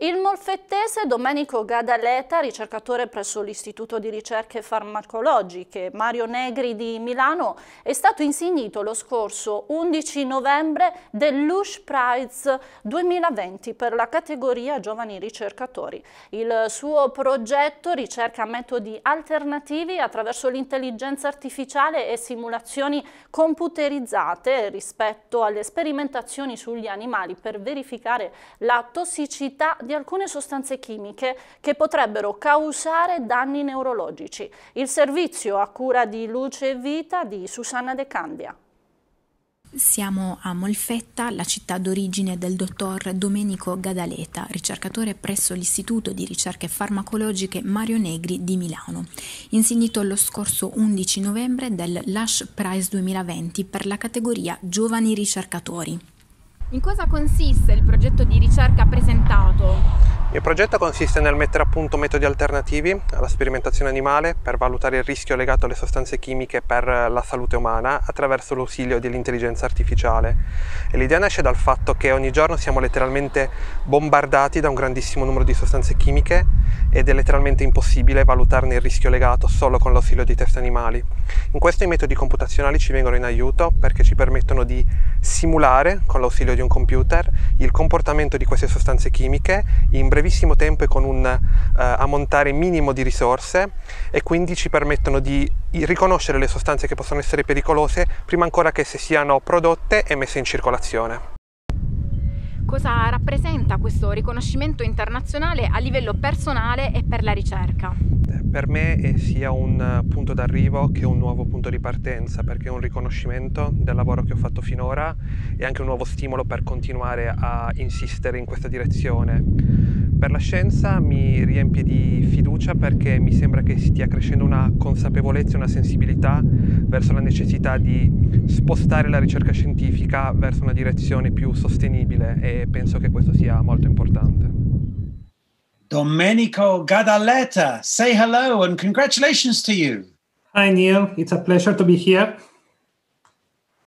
Il molfettese Domenico Gadaleta, ricercatore presso l'Istituto di Ricerche Farmacologiche Mario Negri di Milano, è stato insignito lo scorso 11 novembre dell'Ush Prize 2020 per la categoria Giovani Ricercatori. Il suo progetto ricerca metodi alternativi attraverso l'intelligenza artificiale e simulazioni computerizzate rispetto alle sperimentazioni sugli animali per verificare la tossicità di alcune sostanze chimiche che potrebbero causare danni neurologici. Il servizio a cura di Luce e Vita di Susanna De Candia. Siamo a Molfetta, la città d'origine del dottor Domenico Gadaleta, ricercatore presso l'Istituto di Ricerche Farmacologiche Mario Negri di Milano, insignito lo scorso 11 novembre del Lush Prize 2020 per la categoria Giovani ricercatori. In cosa consiste il progetto di? Il progetto consiste nel mettere a punto metodi alternativi alla sperimentazione animale per valutare il rischio legato alle sostanze chimiche per la salute umana attraverso l'ausilio dell'intelligenza artificiale. E l'idea nasce dal fatto che ogni giorno siamo letteralmente bombardati da un grandissimo numero di sostanze chimiche ed è letteralmente impossibile valutarne il rischio legato solo con l'ausilio di test animali. In questo i metodi computazionali ci vengono in aiuto perché ci permettono di simulare con l'ausilio di un computer il comportamento di queste sostanze chimiche in brevissimo tempo e con un uh, ammontare minimo di risorse e quindi ci permettono di riconoscere le sostanze che possono essere pericolose prima ancora che esse siano prodotte e messe in circolazione. Cosa rappresenta questo riconoscimento internazionale a livello personale e per la ricerca? Per me è sia un punto d'arrivo che un nuovo punto di partenza perché è un riconoscimento del lavoro che ho fatto finora e anche un nuovo stimolo per continuare a insistere in questa direzione. Per la scienza mi riempie di fiducia perché mi sembra che stia crescendo una consapevolezza e una sensibilità verso la necessità di spostare la ricerca scientifica verso una direzione più sostenibile e penso che questo sia molto importante. Domenico Gadaleta, say hello and congratulations to you. Hi Neil, it's a pleasure to be here.